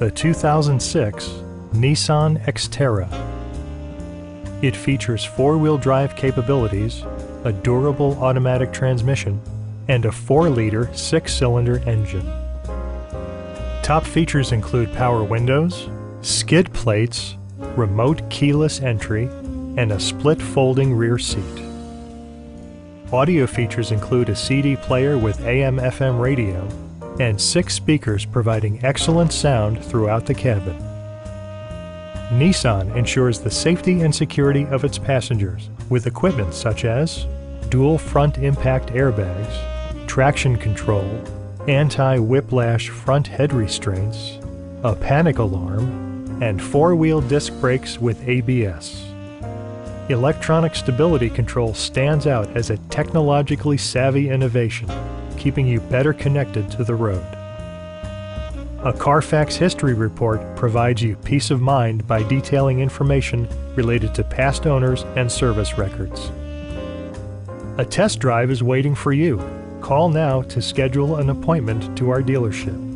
the 2006 Nissan Xterra. It features four-wheel drive capabilities, a durable automatic transmission, and a 4-liter six-cylinder engine. Top features include power windows, skid plates, remote keyless entry, and a split folding rear seat. Audio features include a CD player with AM FM radio and six speakers providing excellent sound throughout the cabin. Nissan ensures the safety and security of its passengers with equipment such as dual front impact airbags, traction control, anti-whiplash front head restraints, a panic alarm, and four-wheel disc brakes with ABS. Electronic stability control stands out as a technologically savvy innovation, keeping you better connected to the road. A Carfax history report provides you peace of mind by detailing information related to past owners and service records. A test drive is waiting for you. Call now to schedule an appointment to our dealership.